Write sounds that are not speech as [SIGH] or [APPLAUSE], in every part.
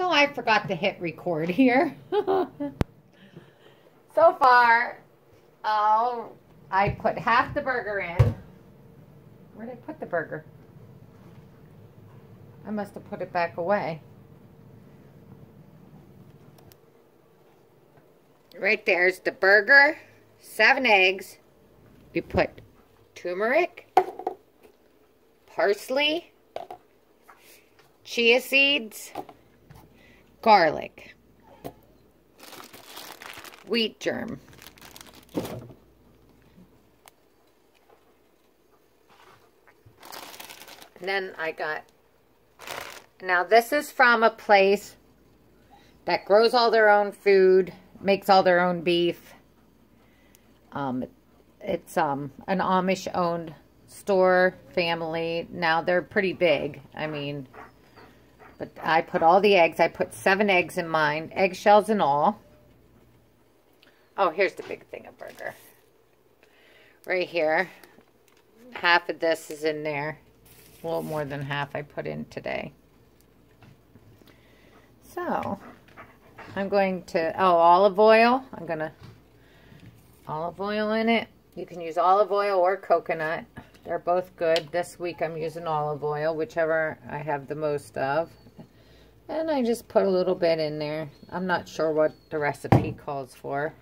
So I forgot to hit record here. [LAUGHS] so far, oh, I put half the burger in. Where did I put the burger? I must have put it back away. Right there's the burger, seven eggs. We put turmeric, parsley, chia seeds, garlic, wheat germ. And then I got, now this is from a place that grows all their own food, makes all their own beef. Um, it's um, an Amish owned store family. Now they're pretty big. I mean, but I put all the eggs. I put seven eggs in mine, eggshells and all. Oh, here's the big thing of burger. Right here. Half of this is in there. A little more than half I put in today. So, I'm going to, oh, olive oil. I'm going to olive oil in it. You can use olive oil or coconut. They're both good. This week I'm using olive oil, whichever I have the most of. And I just put a little bit in there. I'm not sure what the recipe calls for.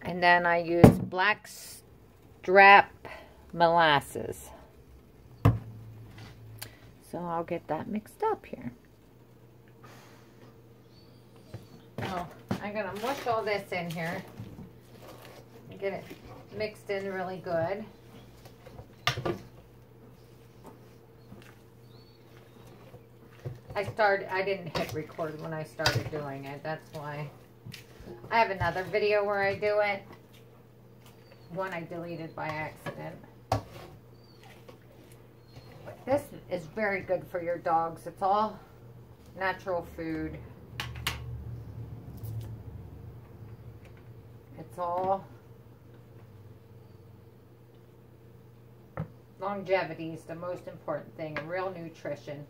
And then I use black strap molasses. So I'll get that mixed up here. Oh, I'm going to mush all this in here. Get it mixed in really good. I started, I didn't hit record when I started doing it. That's why. I have another video where I do it. One I deleted by accident. This is very good for your dogs. It's all natural food. It's all longevity is the most important thing real nutrition.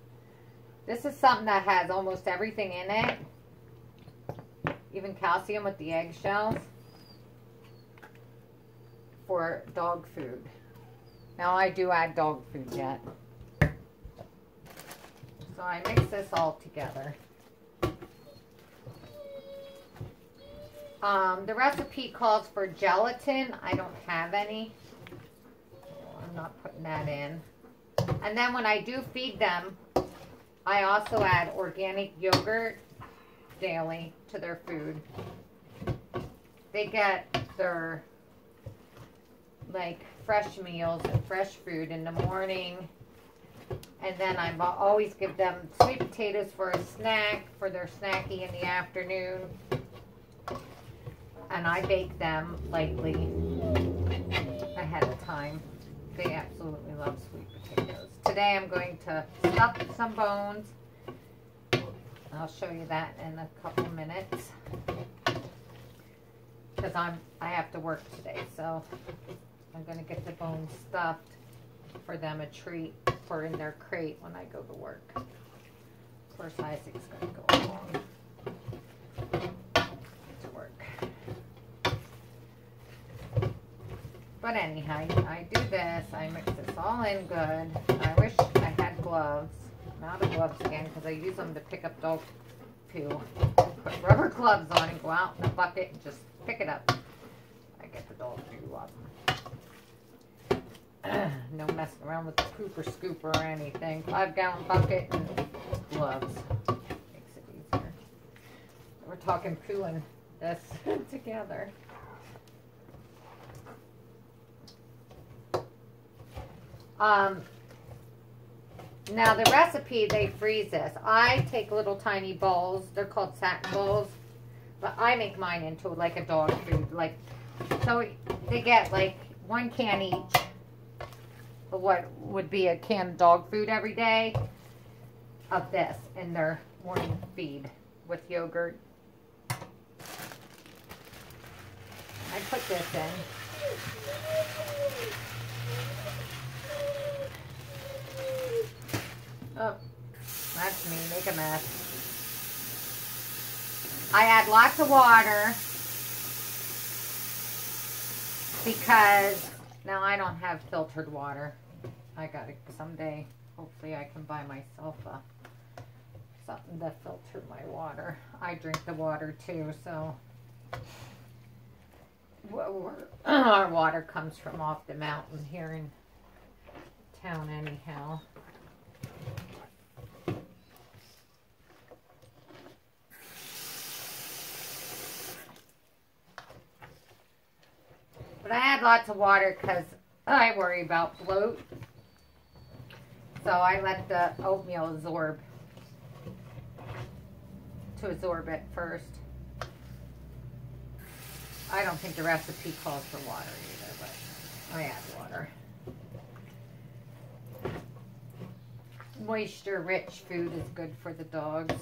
This is something that has almost everything in it. Even calcium with the eggshells for dog food. Now I do add dog food yet. So I mix this all together. Um, the recipe calls for gelatin. I don't have any. I'm not putting that in. And then when I do feed them, I also add organic yogurt daily to their food. They get their like fresh meals and fresh food in the morning. And then I always give them sweet potatoes for a snack, for their snacky in the afternoon. And I bake them lightly ahead of time. They absolutely love sweet potatoes. Today I'm going to stuff some bones. I'll show you that in a couple minutes. Because I'm I have to work today, so I'm going to get the bones stuffed for them a treat for in their crate when I go to work. Of course, Isaac's to go along. But anyhow, I do this. I mix this all in good. I wish I had gloves. I'm out of gloves again because I use them to pick up dog poo. Put rubber gloves on and go out in the bucket and just pick it up. I get the dog poo off. [CLEARS THROAT] no messing around with the pooper scooper or anything. Five gallon bucket and gloves. Makes it easier. We're talking poo and this [LAUGHS] together. Um, now the recipe, they freeze this. I take little tiny bowls. They're called satin balls. But I make mine into like a dog food. Like, so they get like one can each. What would be a can dog food every day of this in their morning feed with yogurt. I put this in. Make a mess. I add lots of water because now I don't have filtered water. I gotta someday, hopefully I can buy myself a something to filter my water. I drink the water too, so [CLEARS THROAT] our water comes from off the mountain here in town anyhow. But I add lots of water because I worry about bloat. So I let the oatmeal absorb to absorb it first. I don't think the recipe calls for water either, but I add water. Moisture rich food is good for the dogs.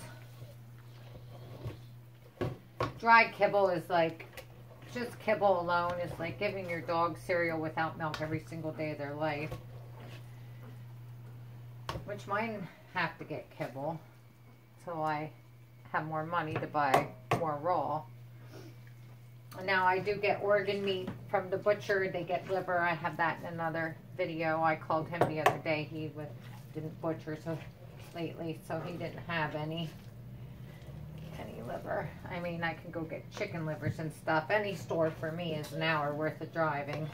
Dry kibble is like, just kibble alone is like giving your dog cereal without milk every single day of their life. Which mine have to get kibble. So I have more money to buy more raw. Now I do get organ meat from the butcher. They get liver. I have that in another video. I called him the other day. He was, didn't butcher so lately, so he didn't have any any liver. I mean, I can go get chicken livers and stuff. Any store for me is an hour worth of driving.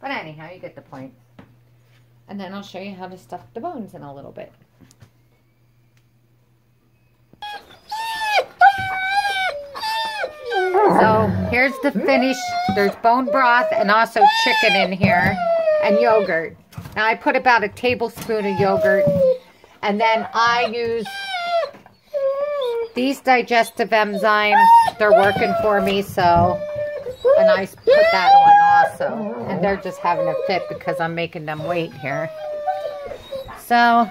But anyhow, you get the point. And then I'll show you how to stuff the bones in a little bit. So here's the finish. There's bone broth and also chicken in here and yogurt. Now I put about a tablespoon of yogurt and then I use these digestive enzymes. They're working for me so and I put that on also. And they're just having a fit because I'm making them wait here. So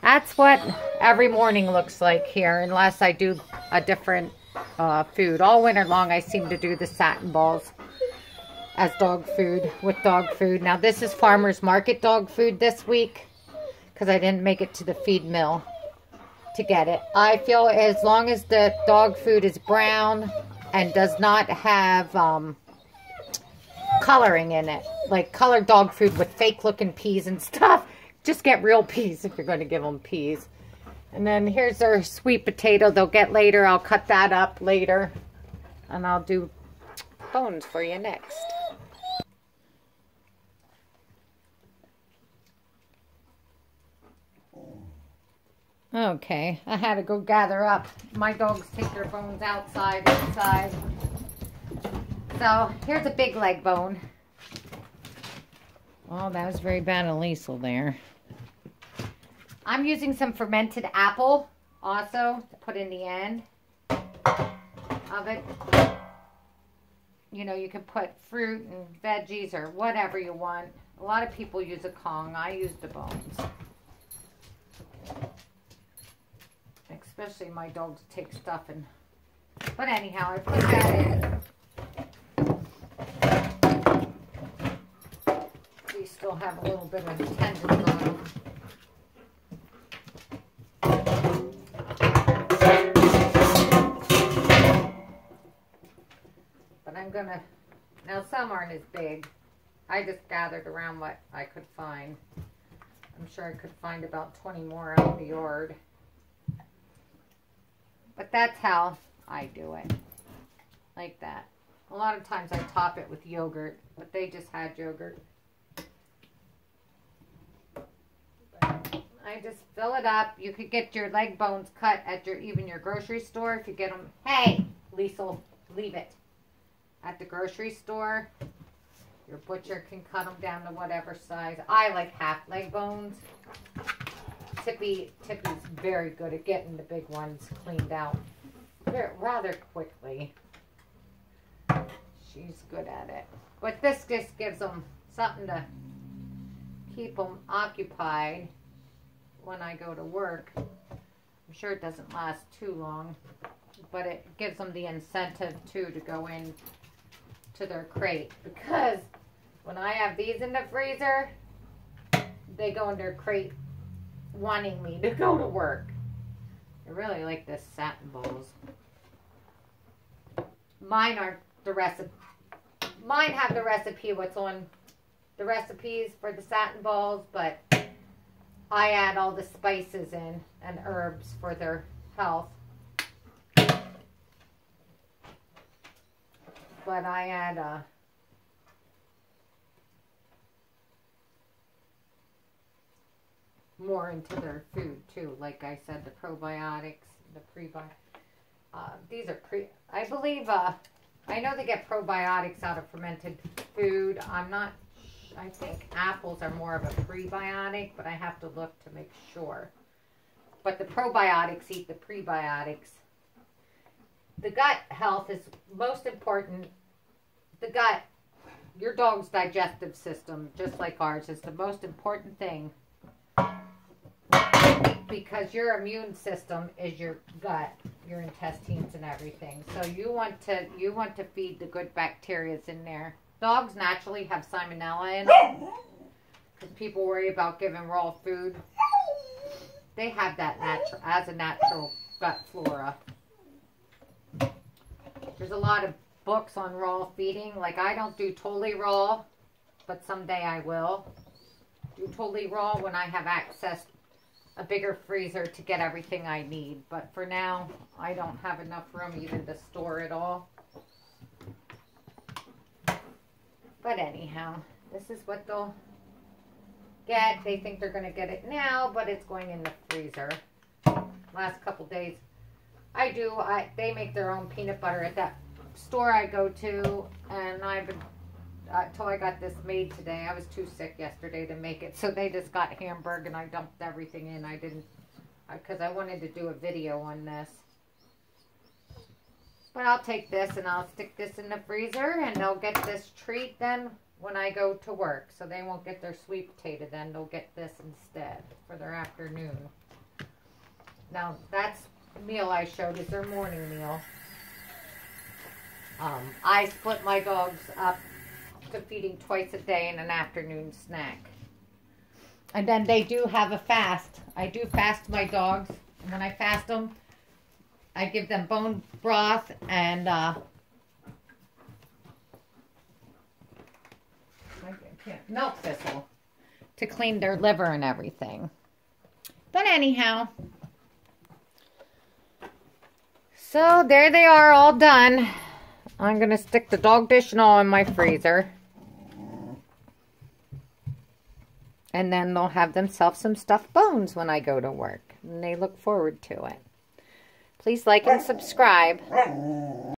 that's what every morning looks like here, unless I do a different uh, food. All winter long, I seem to do the satin balls as dog food, with dog food. Now, this is Farmer's Market dog food this week because I didn't make it to the feed mill to get it. I feel as long as the dog food is brown and does not have um, coloring in it. Like colored dog food with fake looking peas and [LAUGHS] stuff. Just get real peas if you're going to give them peas. And then here's their sweet potato they'll get later. I'll cut that up later. And I'll do bones for you next. Okay, I had to go gather up. My dogs take their bones outside, inside. So, here's a big leg bone. Oh, that was very bad Liesel there. I'm using some fermented apple also to put in the end of it. You know, you can put fruit and veggies or whatever you want. A lot of people use a Kong. I use the bones. Especially my dogs take stuff and... But anyhow, I put that in. We still have a little bit of tendons on them. But I'm gonna... Now some aren't as big. I just gathered around what I could find. I'm sure I could find about 20 more out in the yard. That's how I do it. Like that. A lot of times I top it with yogurt, but they just had yogurt. I just fill it up. You could get your leg bones cut at your even your grocery store if you get them. Hey, Liesel, leave it. At the grocery store, your butcher can cut them down to whatever size. I like half leg bones. Tippy, Tippy's very good at getting the big ones cleaned out rather quickly. She's good at it. But this just gives them something to keep them occupied when I go to work. I'm sure it doesn't last too long, but it gives them the incentive too to go in to their crate because when I have these in the freezer, they go in their crate wanting me to go to work. I really like this satin balls. Mine are the recipe. Mine have the recipe what's on the recipes for the satin balls, but I add all the spices in and herbs for their health. But I add uh, more into their food too. Like I said, the probiotics, the prebiotics. Uh, these are pre. I believe. Uh, I know they get probiotics out of fermented food. I'm not. I think apples are more of a prebiotic, but I have to look to make sure. But the probiotics eat the prebiotics. The gut health is most important. The gut, your dog's digestive system, just like ours, is the most important thing because your immune system is your gut, your intestines and everything. So you want to you want to feed the good bacteria in there. Dogs naturally have salmonella in them because people worry about giving raw food. They have that as a natural gut flora. There's a lot of books on raw feeding. Like I don't do totally raw, but someday I will do totally raw when I have access a bigger freezer to get everything I need. But for now, I don't have enough room even to store it all. But anyhow, this is what they'll get. They think they're going to get it now, but it's going in the freezer. Last couple days, I do. I They make their own peanut butter at that store I go to, and I've been until I got this made today. I was too sick yesterday to make it. So they just got Hamburg and I dumped everything in. I didn't, because I wanted to do a video on this. But I'll take this and I'll stick this in the freezer and they'll get this treat then when I go to work. So they won't get their sweet potato then. They'll get this instead for their afternoon. Now, that's meal I showed is their morning meal. Um, I split my dogs up to feeding twice a day and an afternoon snack. And then they do have a fast. I do fast my dogs. And when I fast them, I give them bone broth and uh, milk thistle to clean their liver and everything. But anyhow, so there they are all done. I'm going to stick the dog dish and all in my freezer. And then they'll have themselves some stuffed bones when I go to work. And they look forward to it. Please like and subscribe.